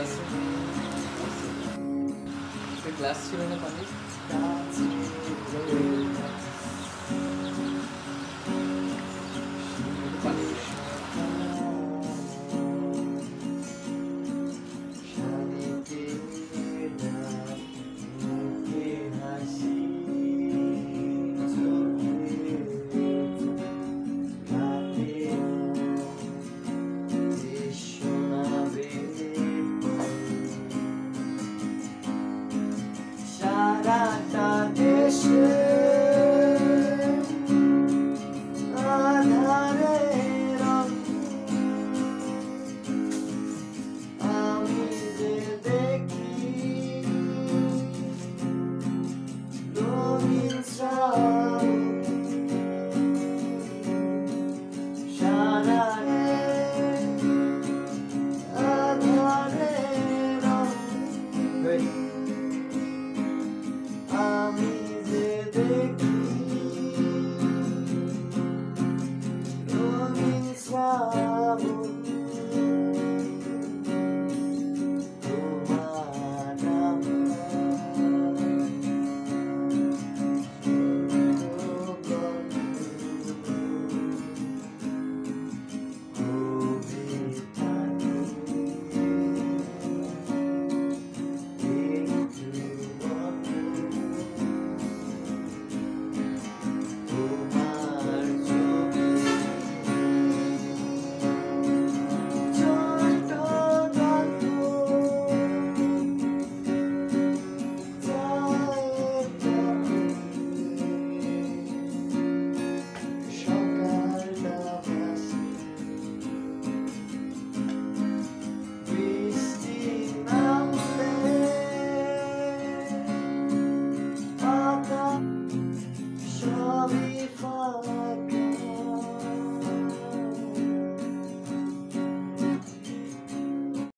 Classe. C'est classe, si on the parlé. share.